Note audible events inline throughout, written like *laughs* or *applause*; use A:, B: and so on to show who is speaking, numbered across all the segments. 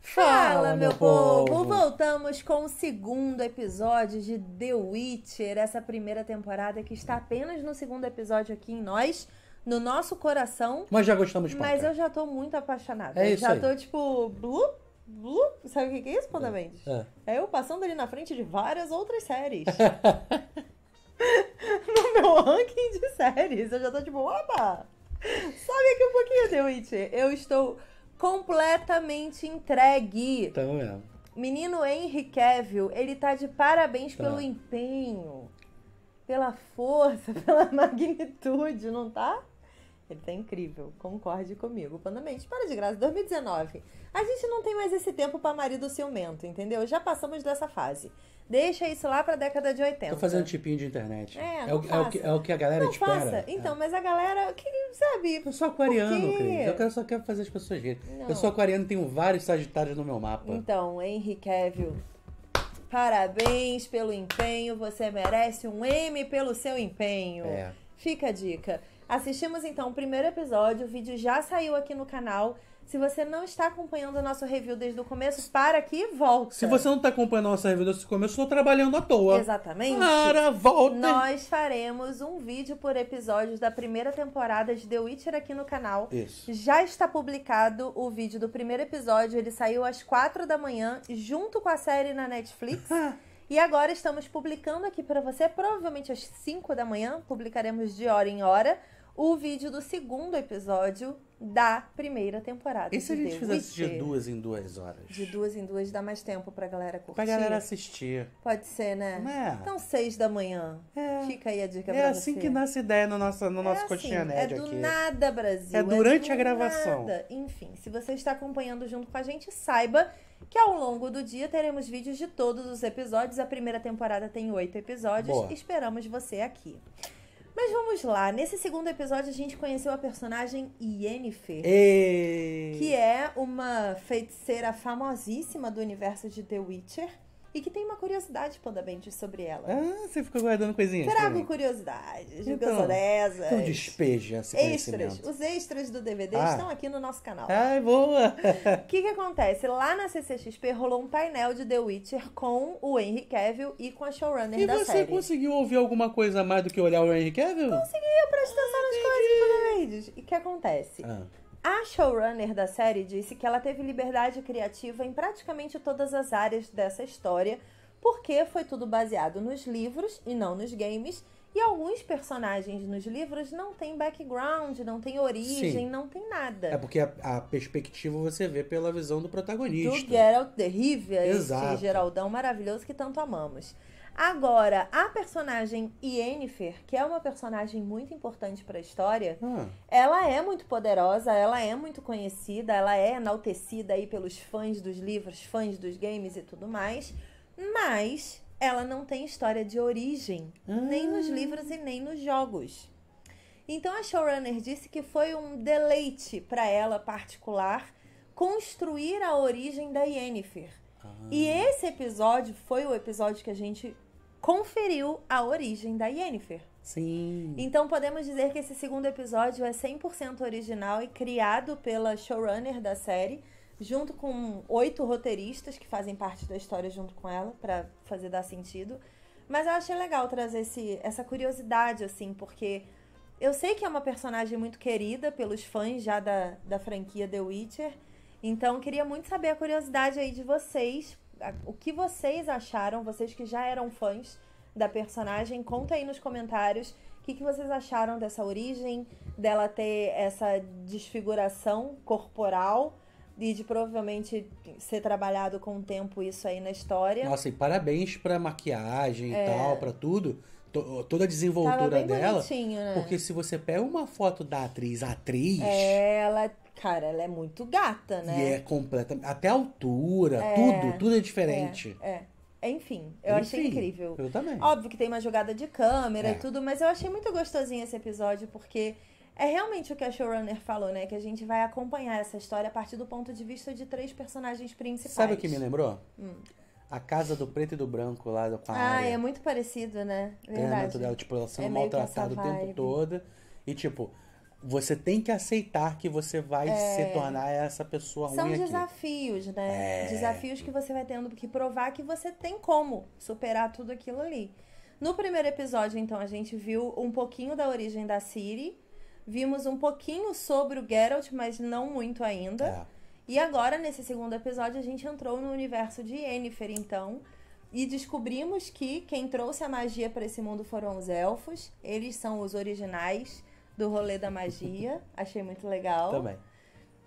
A: Fala, meu povo! Voltamos com o segundo episódio de The Witcher, essa primeira temporada que está apenas no segundo episódio aqui em nós, no nosso coração.
B: Mas já gostamos de
A: Mas eu já tô muito apaixonada.
B: É isso
A: já
B: aí.
A: tô tipo, blu, blu. Sabe o que que é isso, Panda Mendes?
B: É.
A: É eu passando ali na frente de várias outras séries. *laughs* *laughs* no meu ranking de séries. Eu já tô tipo, opa! Sobe aqui um pouquinho, The Witcher. Eu estou completamente entregue.
B: Então mesmo.
A: Menino Henry Cavill, ele tá de parabéns
B: Tá.
A: pelo empenho, pela força, *laughs* pela magnitude, não tá? Ele tá incrível, concorde comigo. Pandamente, para de graça, 2019. A gente não tem mais esse tempo pra marido ciumento, entendeu? Já passamos dessa fase. Deixa isso lá pra década de 80.
B: Tô fazendo tipinho de internet.
A: É,
B: é, o, é, o que, é o que a galera
A: Não
B: espera.
A: faça. Então, mas a galera, que, sabe?
B: Eu sou aquariano? Cris. Eu quero- só quero fazer as pessoas rirem.
A: Não.
B: Eu sou aquariano e tenho vários sagitários no meu mapa.
A: Então, Henry Cavill, parabéns pelo empenho. Você merece um M pelo seu empenho.
B: É.
A: Fica a dica. Assistimos então o primeiro episódio, o vídeo já saiu aqui no canal. Se você não está acompanhando o nosso review desde o começo, para aqui e volta.
B: Se você não tá acompanhando a nossa review desse começo, eu estou trabalhando à toa.
A: Exatamente.
B: Para, volta!
A: Nós faremos um vídeo por episódios da primeira temporada de The Witcher aqui no canal.
B: Isso.
A: Já está publicado o vídeo do primeiro episódio, ele saiu às quatro da manhã, junto com a série na Netflix. *laughs* E agora estamos publicando aqui para você, provavelmente às 5 da manhã, publicaremos de hora em hora, o vídeo do segundo episódio da primeira temporada.
B: E se a
A: de
B: gente
A: The
B: fizesse de
A: Witcher?
B: duas em duas horas?
A: De duas em duas dá mais tempo pra galera curtir.
B: Pra galera assistir.
A: Pode ser, né?
B: É.
A: Então, seis da manhã.
B: É.
A: Fica aí a dica
B: É
A: pra
B: assim
A: você.
B: que nasce ideia no nosso, no nosso
A: é
B: coxinha
A: assim,
B: nerd
A: é do
B: aqui.
A: nada, Brasil.
B: É durante
A: do
B: a gravação.
A: nada. Enfim, se você está acompanhando junto com a gente, saiba que ao longo do dia teremos vídeos de todos os episódios. A primeira temporada tem oito episódios.
B: Boa.
A: Esperamos você aqui. Mas vamos lá. Nesse segundo episódio, a gente conheceu a personagem Yennefer.
B: E...
A: Que é uma feiticeira famosíssima do universo de The Witcher. E que tem uma curiosidade, Panda Bendy, sobre ela.
B: Ah, você ficou guardando coisinhas
A: Trago curiosidades,
B: Então,
A: sou dessas.
B: Então despeja esse
A: Extras. Os extras do DVD
B: Ah.
A: estão aqui no nosso canal.
B: Ai, boa!
A: O *laughs* que, que acontece? Lá na CCXP rolou um painel de The Witcher com o Henry Cavill e com a showrunner
B: E
A: da
B: você
A: série.
B: conseguiu ouvir alguma coisa a mais do que olhar o Henry Cavill?
A: Consegui, eu presto atenção nas coisas, Panda Mendes. E o que acontece?
B: Ah,
A: A showrunner da série disse que ela teve liberdade criativa em praticamente todas as áreas dessa história, porque foi tudo baseado nos livros e não nos games. E alguns personagens nos livros não têm background, não tem origem,
B: Sim.
A: não tem nada.
B: é porque a, a perspectiva você vê pela visão do protagonista.
A: do Geralt de Rivia,
B: Exato.
A: esse Geraldão maravilhoso que tanto amamos. Agora, a personagem Yennefer, que é uma personagem muito importante para a história,
B: Ah,
A: ela é muito poderosa, ela é muito conhecida, ela é enaltecida aí pelos fãs dos livros, fãs dos games e tudo mais, mas ela não tem história de origem, nem nos livros e nem nos jogos. Então a showrunner disse que foi um deleite para ela particular construir a origem da Yennefer. E esse episódio foi o episódio que a gente conferiu a origem da Yennefer.
B: sim.
A: Então podemos dizer que esse segundo episódio é 100% original e criado pela showrunner da série, junto com oito roteiristas que fazem parte da história junto com ela, pra fazer dar sentido. Mas eu achei legal trazer esse, essa curiosidade, assim, porque eu sei que é uma personagem muito querida pelos fãs já da, da franquia The Witcher. Então queria muito saber a curiosidade aí de vocês. O que vocês acharam, vocês que já eram fãs da personagem, conta aí nos comentários o que, que vocês acharam dessa origem, dela ter essa desfiguração corporal e de provavelmente ser trabalhado com o tempo isso aí na história.
B: Nossa, e parabéns pra maquiagem
A: É.
B: e tal, pra tudo. To- toda a desenvoltura dela.
A: né?
B: Porque se você pega uma foto da atriz, a atriz,
A: Ela, cara, ela é muito gata, né?
B: e é completamente. Até a altura, tudo, tudo é diferente.
A: É. Enfim, eu achei
B: Enfim,
A: incrível.
B: Eu também.
A: Óbvio que tem uma jogada de câmera
B: É.
A: e tudo, mas eu achei muito gostosinho esse episódio, porque é realmente o que a showrunner falou, né? Que a gente vai acompanhar essa história a partir do ponto de vista de três personagens principais.
B: Sabe o que me lembrou? A casa do preto e do branco lá com a
A: Hum. Ah,
B: área.
A: é muito parecido, né?
B: treinamento
A: Verdade.
B: dela, tipo, ela sendo
A: É
B: maltratada o tempo todo. E, tipo, você tem que aceitar que você vai
A: É.
B: se tornar essa pessoa
A: São
B: ruim aqui.
A: desafios, né?
B: É.
A: Desafios que você vai tendo que provar que você tem como superar tudo aquilo ali. No primeiro episódio, então, a gente viu um pouquinho da origem da Ciri. Vimos um pouquinho sobre o Geralt, mas não muito ainda.
B: É.
A: E agora, nesse segundo episódio, a gente entrou no universo de Yennefer, então. E descobrimos que quem trouxe a magia para esse mundo foram os elfos. Eles são os originais do rolê da magia. Achei muito legal.
B: Também.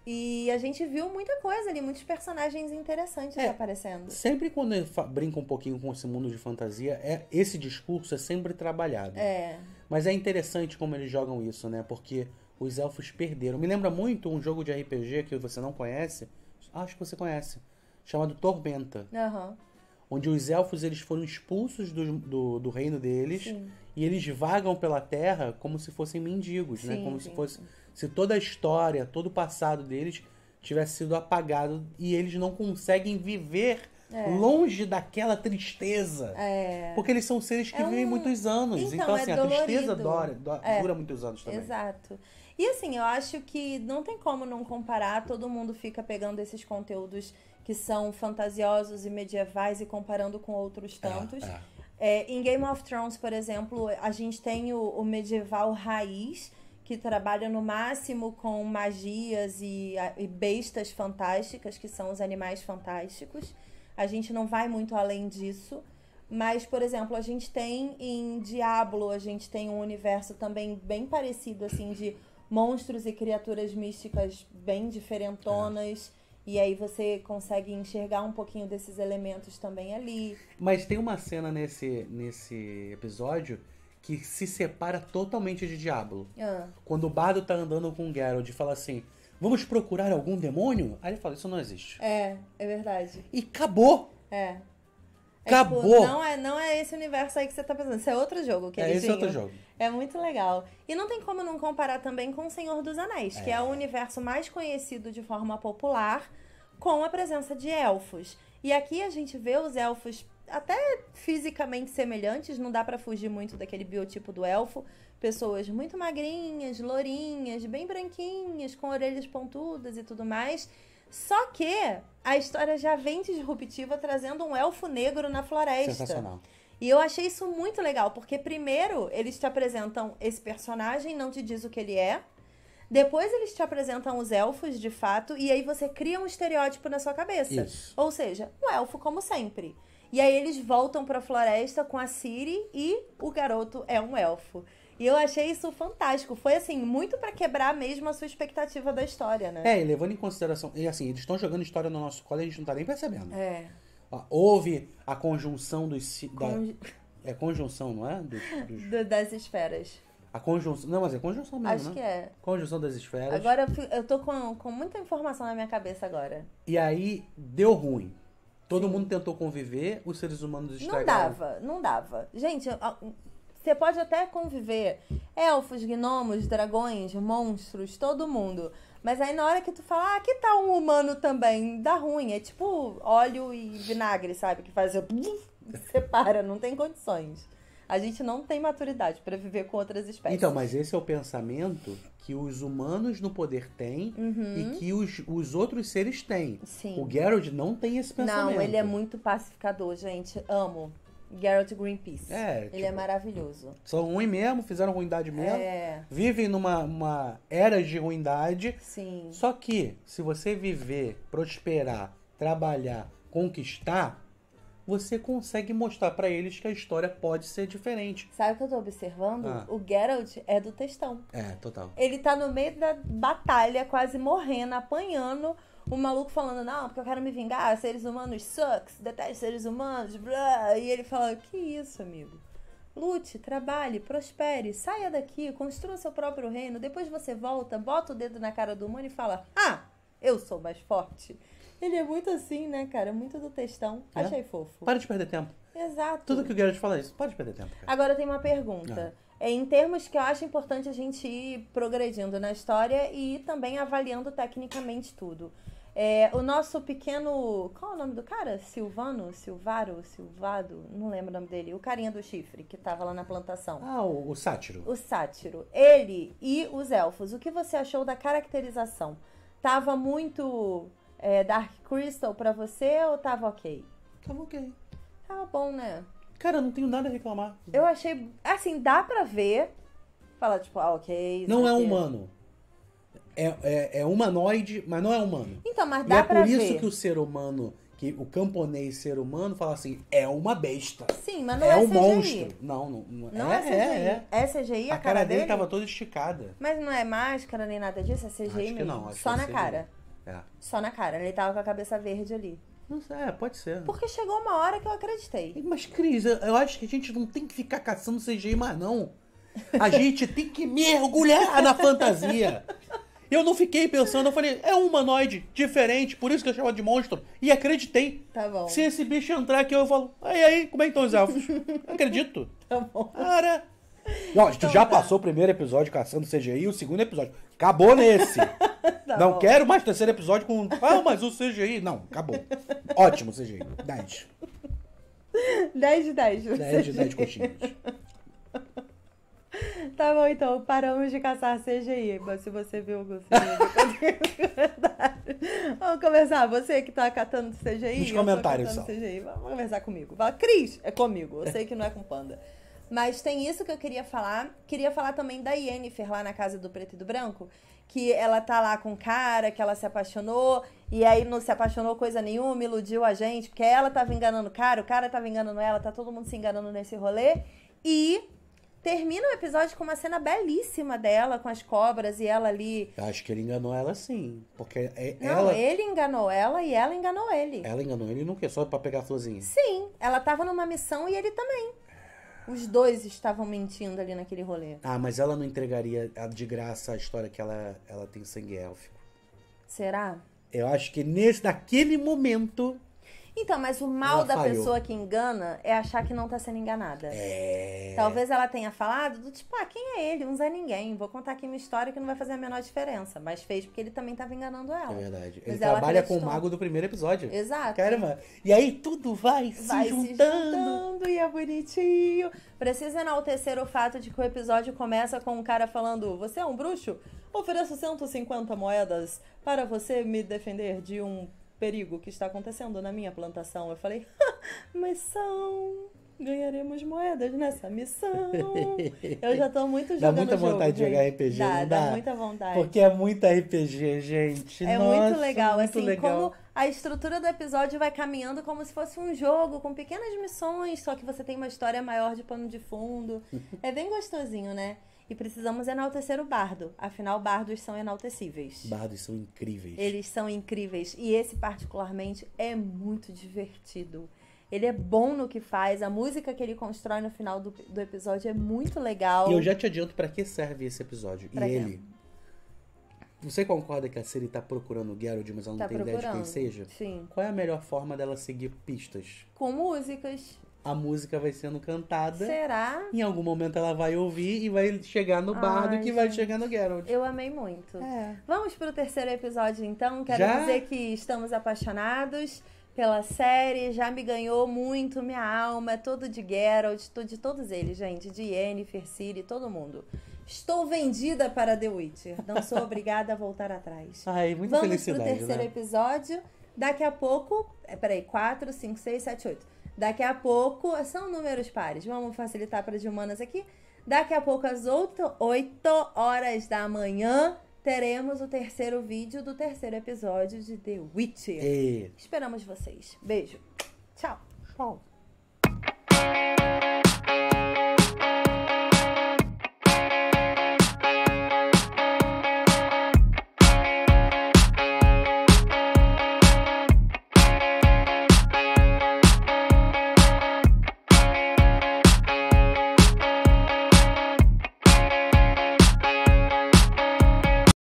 A: E a gente viu muita coisa ali, muitos personagens interessantes
B: É.
A: aparecendo.
B: Sempre quando brinca um pouquinho com esse mundo de fantasia, é esse discurso é sempre trabalhado.
A: É.
B: Mas é interessante como eles jogam isso, né? Porque os elfos perderam. Me lembra muito um jogo de RPG que você não conhece, acho que você conhece, chamado Tormenta.
A: Aham.
B: Onde os elfos eles foram expulsos do, do, do reino deles
A: Sim.
B: E eles vagam pela terra como se fossem mendigos, né?
A: Sim,
B: Como
A: sim,
B: se fosse
A: sim.
B: se toda a história, todo o passado deles tivesse sido apagado e eles não conseguem viver
A: É.
B: longe daquela tristeza.
A: É.
B: Porque eles são seres que
A: É um-
B: vivem muitos anos.
A: Então,
B: Então,
A: é
B: assim, a tristeza
A: dolorido.
B: dura, du-
A: É.
B: dura muitos anos também.
A: Exato. E assim, eu acho que não tem como não comparar, todo mundo fica pegando esses conteúdos que são fantasiosos e medievais e comparando com outros tantos.
B: É, é.
A: É, em Game of Thrones, por exemplo, a gente tem o, o medieval raiz, que trabalha no máximo com magias e, e bestas fantásticas, que são os animais fantásticos. A gente não vai muito além disso. Mas, por exemplo, a gente tem em Diablo, a gente tem um universo também bem parecido, assim, de monstros e criaturas místicas bem diferentonas. E aí você consegue enxergar um pouquinho desses elementos também ali.
B: Mas tem uma cena nesse, nesse episódio que se separa totalmente de Diablo.
A: Ah.
B: Quando o bardo tá andando com o Geralt e fala assim: Vamos procurar algum demônio? Aí ele fala: Isso não existe.
A: É, é verdade.
B: E acabou!
A: É. É,
B: Acabou!
A: tipo, não, é, não é esse universo aí que você tá pensando. Isso é outro jogo que
B: é
A: eles
B: esse outro jogo.
A: É muito legal. E não tem como não comparar também com o Senhor dos Anéis, que é o universo mais conhecido de forma popular, com a presença de elfos. E aqui a gente vê os elfos até fisicamente semelhantes, não dá pra fugir muito daquele biotipo do elfo. Pessoas muito magrinhas, lourinhas, bem branquinhas, com orelhas pontudas e tudo mais. Só que a história já vem disruptiva trazendo um elfo negro na floresta.
B: Sensacional.
A: E eu achei isso muito legal, porque primeiro eles te apresentam esse personagem, não te diz o que ele é. Depois eles te apresentam os elfos, de fato, e aí você cria um estereótipo na sua cabeça.
B: Isso.
A: Ou seja, um elfo como sempre. E aí eles voltam pra floresta com a Ciri e o garoto é um elfo. E eu achei isso fantástico. Foi assim, muito pra quebrar mesmo a sua expectativa da história, né?
B: É, e levando em consideração. E assim, eles estão jogando história no nosso colo e a gente não tá nem percebendo.
A: É.
B: Ó, Houve a conjunção dos. Da, É conjunção, não é? Dos, dos-
A: do- das esferas.
B: a conjunção. Não, mas é conjunção mesmo,
A: Acho
B: né?
A: que é.
B: Conjunção das esferas.
A: Agora eu tô com, com muita informação na minha cabeça agora.
B: E aí deu ruim. Todo
A: Sim.
B: mundo tentou conviver, os seres humanos
A: Não
B: estragaram.
A: dava, não dava. Gente, você pode até conviver elfos, gnomos, dragões, monstros, todo mundo. Mas aí na hora que tu fala, ah, que tal um humano também? Dá ruim. É tipo óleo e vinagre, sabe? Que faz. *laughs* Separa, não tem condições. A gente não tem maturidade pra viver com outras espécies.
B: Então, mas esse é o pensamento que os humanos no poder têm
A: Uhum.
B: e que os, os outros seres têm.
A: Sim.
B: O Geralt não tem esse pensamento.
A: Não, ele é muito pacificador, gente. Amo. Geralt Greenpeace.
B: É,
A: Ele é
B: tipo,
A: maravilhoso.
B: São ruim mesmo, fizeram ruindade mesmo.
A: É,
B: Vivem numa uma era de ruindade.
A: sim.
B: Só que, se você viver, prosperar, trabalhar, conquistar, você consegue mostrar pra eles que a história pode ser diferente.
A: Sabe o que eu tô observando?
B: Ah.
A: O Geralt é do textão.
B: É, total.
A: Ele tá no meio da batalha, quase morrendo, apanhando. O maluco falando, não, porque eu quero me vingar, seres humanos sucks, detesto seres humanos, blá. E ele fala, que isso, amigo? Lute, trabalhe, prospere, saia daqui, construa seu próprio reino, depois você volta, bota o dedo na cara do humano e fala, ah, eu sou mais forte. Ele é muito assim, né, cara? Muito do textão.
B: É.
A: Achei fofo.
B: Para de perder tempo.
A: Exato.
B: Tudo que o Geralt fala é isso. Pode perder tempo, cara.
A: Agora tem uma pergunta. É, em termos que eu acho importante a gente ir progredindo na história e ir também avaliando tecnicamente tudo. É, o nosso pequeno. Qual é o nome do cara? Silvano? Silvaro? Silvado? Não lembro o nome dele. O carinha do chifre que tava lá na plantação.
B: Ah, o, o sátiro.
A: O sátiro. Ele e os elfos. O que você achou da caracterização? Tava muito é, Dark Crystal pra você ou tava ok?
B: Tava ok.
A: Tava bom, né?
B: Cara, eu não tenho nada a reclamar.
A: Eu achei. Assim, dá pra ver. Falar, tipo, ah, ok.
B: Não é humano. É, é, é humanoide, mas não é humano.
A: Então, mas
B: E
A: dá
B: é
A: pra
B: por isso
A: ver.
B: que o ser humano, que o camponês ser humano, fala assim, é uma besta.
A: Sim, mas não é,
B: é um
A: CGI.
B: monstro. Não, não, não,
A: Não é,
B: é,
A: CGI.
B: é,
A: É, CGI
B: é.
A: a,
B: A cara dele
A: dele?
B: tava toda esticada.
A: Mas não é máscara nem nada disso, é CGI
B: Acho que
A: mesmo.
B: não, acho
A: Só
B: que é
A: na
B: CGI.
A: cara.
B: É.
A: Só na cara. Ele tava com a cabeça verde ali.
B: É, pode ser.
A: Porque chegou uma hora que eu acreditei.
B: Mas, Cris, eu- eu acho que a gente não tem que ficar caçando CGI mais, não. A gente tem que mergulhar na fantasia. Eu não fiquei pensando, eu falei, é um humanoide diferente, por isso que eu chamo de monstro. E acreditei.
A: Tá bom.
B: Se esse bicho entrar aqui, eu falo, e aí, como é que estão os elfos? *laughs* Acredito.
A: Tá bom.
B: Cara. Não, tu
A: Então
B: já
A: tá.
B: passou o primeiro episódio caçando CGI e o segundo episódio. Acabou nesse. *laughs*
A: Tá
B: não
A: bom.
B: quero mais terceiro episódio com. Ah, mas o CGI. Não, acabou. Ótimo CGI. 10.
A: 10 de 10.
B: 10 de 10 coxinhas. *laughs* *laughs*
A: Tá bom, então. Paramos de caçar CGI. Mas se você viu algum. *laughs* Vamos conversar. Você que tá catando CGI...
B: Nos comentários só.
A: CGI. Vamos conversar comigo. Fala, Cris, é comigo. Eu sei que não é com Panda. Mas tem isso que eu queria falar. Queria falar também da Yennefer lá na casa do preto e do branco. Que ela tá lá com o cara, que ela se apaixonou. E aí não se apaixonou coisa nenhuma, iludiu a gente. Porque ela tava enganando o cara, o cara tava enganando ela. Tá todo mundo se enganando nesse rolê. E termina o episódio com uma cena belíssima dela, com as cobras e ela ali.
B: Eu acho que ele enganou ela sim. Porque é-
A: Não,
B: ela,
A: ele enganou ela e ela enganou ele.
B: ela enganou ele não quer só pra pegar a florzinha.
A: Sim, ela tava numa missão e ele também. Os dois estavam mentindo ali naquele rolê.
B: Ah, mas ela não entregaria de graça a história que ela, ela tem sangue élfico.
A: Será?
B: Eu acho que nesse, naquele momento.
A: Então, mas o mal
B: Ela
A: da
B: falhou.
A: pessoa que engana é achar que não tá sendo enganada.
B: É.
A: Talvez ela tenha falado do tipo, ah, quem é ele? Um Zé Ninguém. Vou contar aqui uma história que não vai fazer a menor diferença. Mas fez porque ele também tava enganando ela.
B: É verdade.
A: Mas
B: Ele trabalha com o mago do primeiro episódio.
A: Exato.
B: Caramba. E aí tudo vai,
A: vai
B: se juntando.
A: juntando e é bonitinho. Precisa enaltecer o fato de que o episódio começa com um cara falando: Você é um bruxo? Ofereço 150 moedas para você me defender de um perigo que está acontecendo na minha plantação. Eu falei: Missão! Ganharemos moedas nessa missão. *laughs* Eu já tô muito
B: Dá
A: jogando
B: muita
A: jogo,
B: vontade de
A: gente.
B: jogar RPG,
A: dá,
B: não
A: dá
B: dá?
A: muita vontade.
B: Porque é muito RPG, gente.
A: É
B: Nossa,
A: muito legal,
B: muito
A: assim,
B: legal.
A: como a estrutura do episódio vai caminhando como se fosse um jogo, com pequenas missões, só que você tem uma história maior de pano de fundo. *laughs* é bem gostosinho, né? E precisamos enaltecer o bardo. Afinal, bardos são enaltecíveis.
B: Bardos são incríveis.
A: Eles são incríveis. E esse, particularmente, é muito divertido. Ele é bom no que faz. A música que ele constrói no final do, do episódio é muito legal.
B: E eu já te adianto pra que serve esse episódio.
A: Pra
B: e
A: quê?
B: ele. Você concorda que a Siri tá procurando o Geralt, mas ela não
A: Tá
B: tem ideia de quem
A: procurando.
B: seja?
A: Sim.
B: Qual é a melhor forma dela seguir pistas?
A: Com músicas.
B: A música vai sendo cantada.
A: Será?
B: Em algum momento ela vai ouvir e vai chegar no bardo
A: Ai,
B: que vai
A: gente.
B: chegar no Geralt.
A: Eu amei muito.
B: É.
A: Vamos pro terceiro episódio, então. Quero
B: Já?
A: dizer que estamos apaixonados pela série. Já me ganhou muito minha alma. É todo de Geralt, de todos eles, gente. De Yennefer, Ciri, todo mundo. Estou vendida para The Witcher. Não sou *laughs* obrigada a voltar atrás.
B: Ai, muita
A: Vamos pro
B: felicidade,
A: terceiro
B: né?
A: episódio. Daqui a pouco. é, Peraí, 4, 5, 6, 7, 8. Daqui a pouco. São números pares. Vamos facilitar para as humanas aqui. Daqui a pouco, às 8, 8 horas da manhã, teremos o terceiro vídeo do terceiro episódio de The Witcher.
B: E...
A: Esperamos vocês. Beijo. Tchau.
B: Tchau.